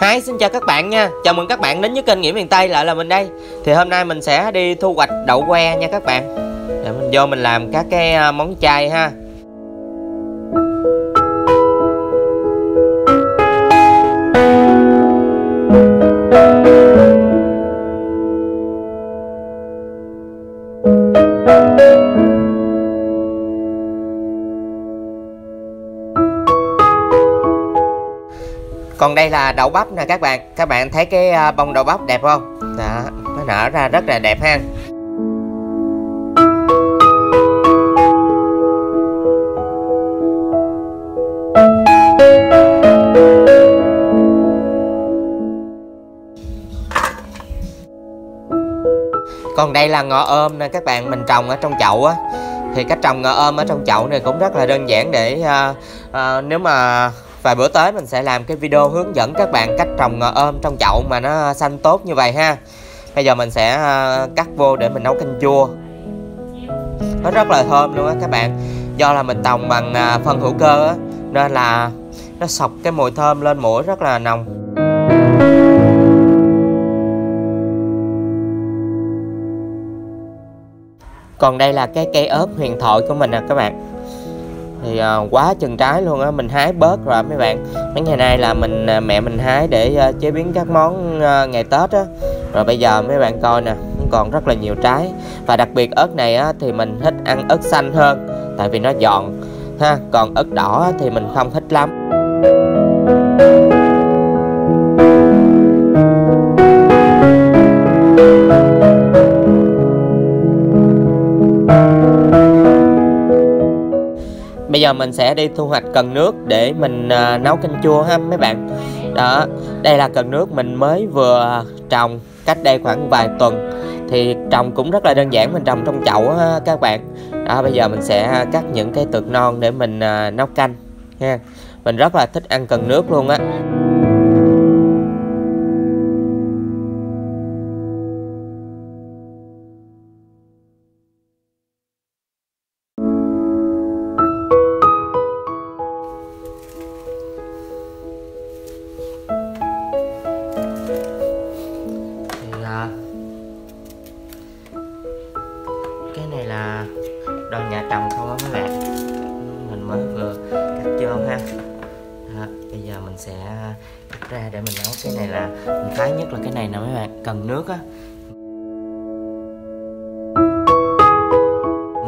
Hi, xin chào các bạn nha. Chào mừng các bạn đến với kênh Nghĩa Miền Tây lại là mình đây. Thì hôm nay mình sẽ đi thu hoạch đậu que nha các bạn. Để mình vô mình làm các cái à, món chay ha. Còn đây là đậu bắp nè các bạn. Các bạn thấy cái à, bông đậu bắp đẹp không? Đó nó nở ra rất là đẹp ha. Còn đây là ngò ôm nè các bạn mình trồng ở trong chậu á. Thì cách trồng ngò ôm ở trong chậu này cũng rất là đơn giản để uh, uh, nếu mà và bữa tới mình sẽ làm cái video hướng dẫn các bạn cách trồng ngò ôm trong chậu mà nó xanh tốt như vậy ha. Bây giờ mình sẽ ờ, cắt vô để mình nấu canh chua. Nó rất là thơm luôn á các bạn. Do là mình trồng bằng ờ, phân hữu cơ á, nên là nó sọc cái mùi thơm lên mũi rất là nồng. Còn đây là cái cây ớt huyền thoại của mình nè các bạn thì uh, quá chừng trái luôn á mình hái bớt rồi mấy bạn. Mấy ngày nay là mình à, mẹ mình hái để uh, chế biến các món uh, ngày tết á. Rồi bây giờ mấy bạn coi nè còn rất là nhiều trái. Và đặc biệt ớt này á, thì mình thích ăn ớt xanh hơn tại vì nó giòn ha. Còn ớt đỏ thì mình không thích lắm bây giờ mình sẽ đi thu hoạch cần nước để mình uh, nấu canh chua ha mấy bạn. Đó đây là cần nước mình mới vừa trồng cách đây khoảng vài tuần. Thì trồng cũng rất là đơn giản mình trồng trong chậu ha các bạn. Đó bây giờ mình sẽ cắt những cái tược non để mình uh, nấu canh ha. Mình rất là thích ăn cần nước luôn á. Cái thái nhất là cái này nè mấy bạn, cần nước á.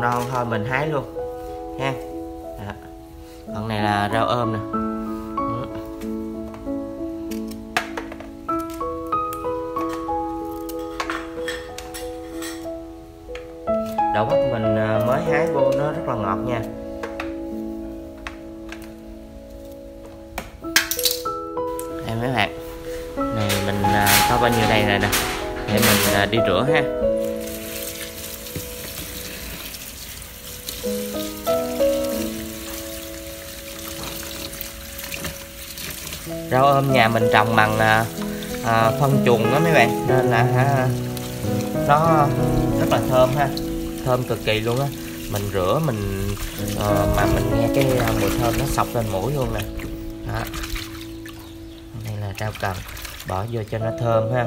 Non thôi, mình hái luôn, ha. Phần còn này là rau ôm nè. Đậu bắp mình à, mới hái vô nó rất là ngọt nha. Em mấy bạn quanh như đây này nè. Để mình à, đi rửa ha. Rau ôm nhà mình trồng bằng à, à phân chuồng đó mấy bạn. Nên là ha, nó rất là thơm ha. Thơm cực kỳ luôn á. Mình rửa mình à, mà mình nghe cái mùi thơm nó sọc lên mũi luôn nè. Đó. Đây là rau cần bỏ vô cho nó thơm ha.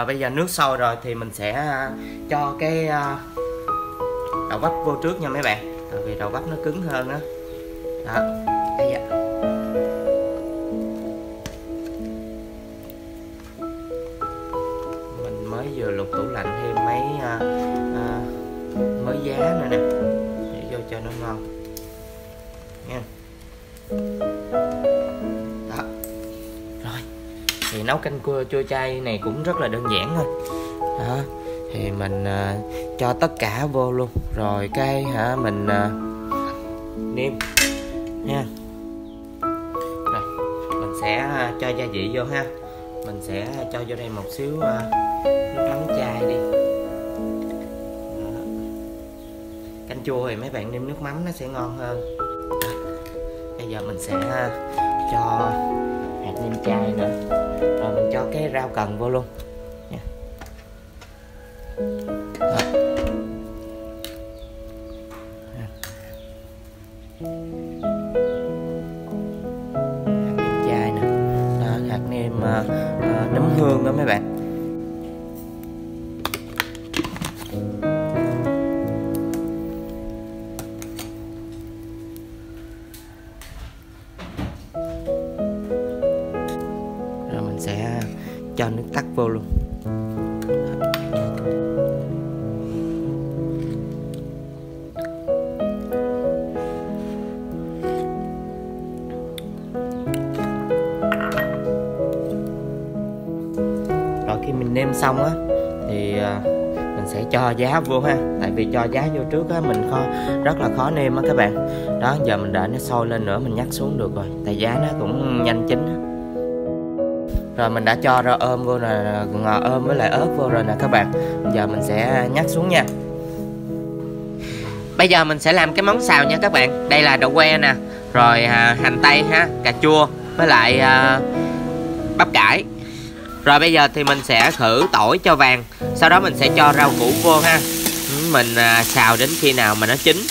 Rồi bây giờ nước sôi rồi thì mình sẽ à, cho cái à, đậu bắp vô trước nha mấy bạn. Tại vì đậu bắp nó cứng hơn đó đó bây giờ vừa lục tủ lạnh thêm mấy à, à, mới giá nữa nè. Để vô cho nó ngon. Nấu canh cua chua chay này cũng rất là đơn giản thôi. Đó thì mình à, cho tất cả vô luôn. Rồi cái hả mình à, nêm. Nha. Rồi mình sẽ à, cho gia vị vô ha. Mình sẽ cho vô đây một xíu à, nước mắm chai đi. Đó. canh chua thì mấy bạn nêm nước mắm nó sẽ ngon hơn. Bây giờ mình sẽ à, cho hạt nêm chai nữa rau cần vô luôn. Nha. Cho nước tắt vô luôn. Rồi khi mình nêm xong á, thì à, mình sẽ cho giá vô ha. Tại vì cho giá vô trước á, mình khó rất là khó nêm á các bạn. Đó, giờ mình đợi nó sôi lên nữa, mình nhắc xuống được rồi. Tại giá nó cũng nhanh chín á rồi mình đã cho rau ôm vô nè ngò ôm với lại ớt vô rồi nè các bạn. Giờ mình sẽ nhắc xuống nha. Bây giờ mình sẽ làm cái món xào nha các bạn. Đây là đậu que nè rồi à, hành tây ha cà chua với lại à, bắp cải. Rồi bây giờ thì mình sẽ khử tỏi cho vàng sau đó mình sẽ cho rau củ vô ha. Mình à, xào đến khi nào mà nó chín.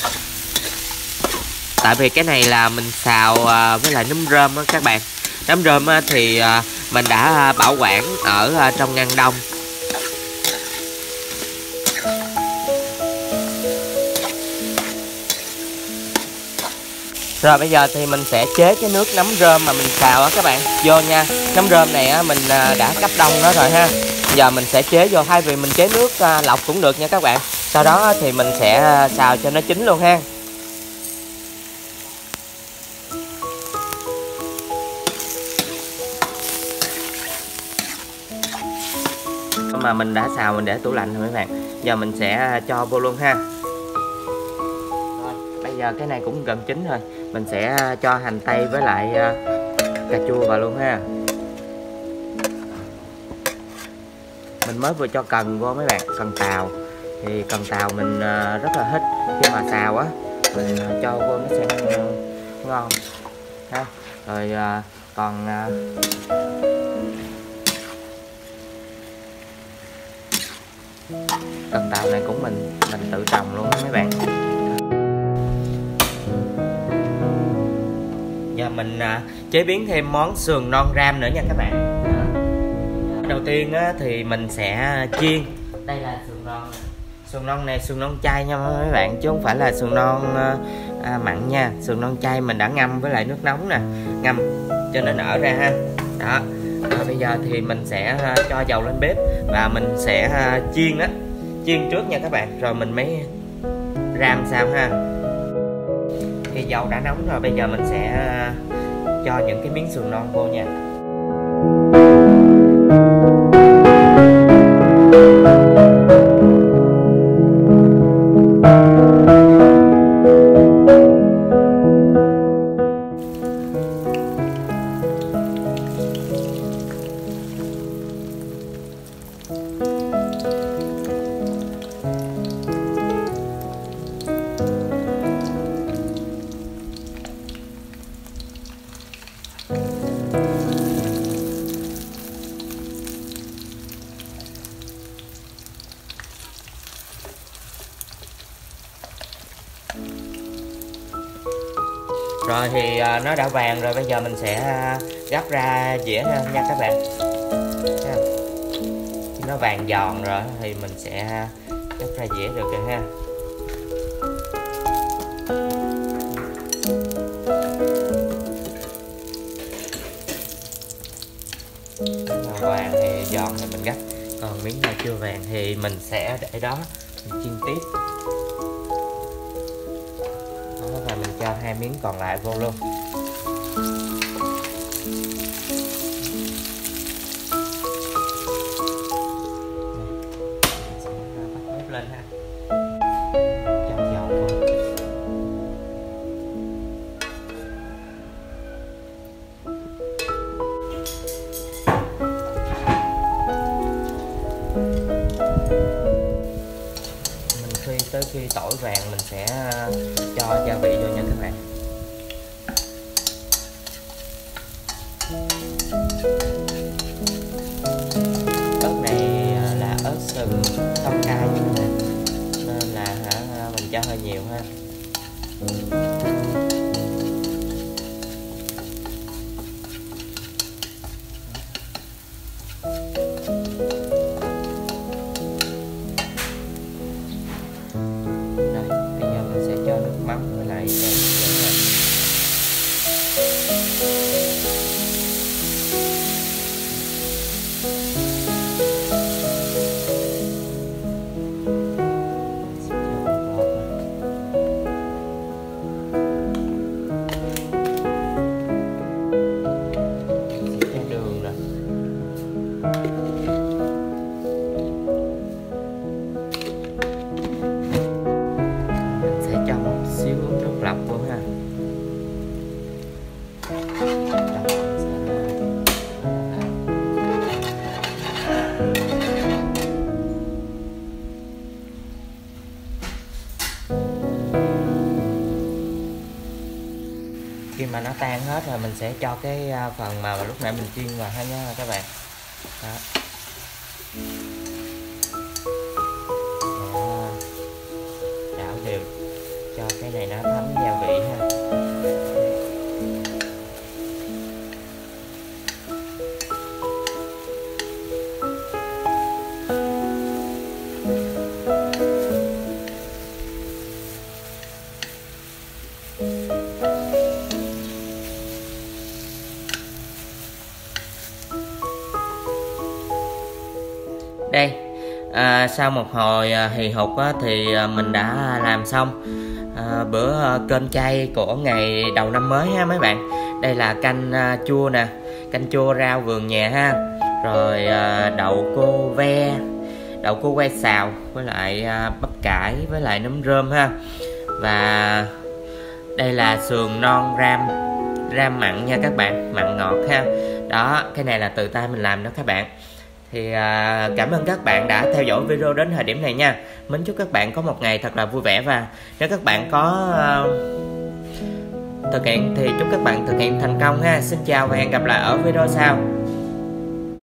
Tại vì cái này là mình xào à, với lại nấm rơm á các bạn. Nấm rơm á, thì à, mình đã à, bảo quản ở à, trong ngăn đông. Rồi bây giờ thì mình sẽ chế cái nước nấm rơm mà mình xào á các bạn. Vô nha. Nấm rơm này á, mình à, đã cấp đông nó rồi ha. Giờ mình sẽ chế vô Thay vì mình chế nước lọc cũng được nha các bạn. Sau đó thì mình sẽ xào cho nó chín luôn ha. Mà mình đã xào, mình để tủ lạnh rồi mấy bạn. Giờ mình sẽ à, cho vô luôn ha. Rồi, bây giờ cái này cũng gần chín rồi. Mình sẽ à, cho hành tây với lại à, cà chua vào luôn ha. Mình mới vừa cho cần vô mấy bạn, cần tàu. Thì cần tàu mình rất là thích. Khi mà xào á, mình cho vô nó sẽ ngon ha, rồi còn cần tàu này cũng mình mình tự trồng luôn mấy bạn. Giờ mình à, chế biến thêm món sườn non ram nữa nha các bạn. Đó. đầu tiên á, thì mình sẽ chiên. Đây là sườn non sườn non này sườn non chay nha mấy bạn chứ không phải là sườn non à, à, mặn nha. Sườn non chay mình đã ngâm với lại nước nóng nè. Ngâm cho nó nở ra ha. Đó. À, bây giờ thì mình sẽ à, cho dầu lên bếp và mình sẽ à, chiên á chiên trước nha các bạn, rồi mình mới ram sao ha. Thì dầu đã nóng rồi, bây giờ mình sẽ ờ, cho những cái miếng sườn non vô nha. Rồi thì à, nó đã vàng rồi bây giờ mình sẽ à, gấp ra dĩa ha, nha các bạn. Khi nó vàng giòn rồi thì mình sẽ à, gấp ra dĩa được rồi ha. Vàng thì giòn thì mình gấp, còn miếng nào chưa vàng thì mình sẽ để đó mình chiên tiếp. Cho hai miếng còn lại vô luôn. Lên ha. Mình cho hơi nhiều ha. Mà nó tan hết rồi mình sẽ cho cái à, phần mà lúc nãy mình chiên vào ha nha các bạn. Đó. đảo đều cho cái này nó thấm gia vị ha đây. À, sau một hồi à, hì hục á, thì à, mình đã làm xong à, bữa à, cơm chay của ngày đầu năm mới ha mấy bạn. Đây là canh chua nè canh chua rau vườn nhà ha. Rồi đậu cô ve đậu cô que xào với lại bắp cải với lại nấm rơm ha. Và đây là sườn non ram ram mặn nha các bạn mặn ngọt ha. Đó cái này là từ tay mình làm đó các bạn thì à, cảm ơn các bạn đã theo dõi video đến thời điểm này nha. Mến chúc các bạn có một ngày thật là vui vẻ và nếu các bạn có à, thực hiện thì chúc các bạn thực hiện thành công ha. Xin chào và hẹn gặp lại ở video sau.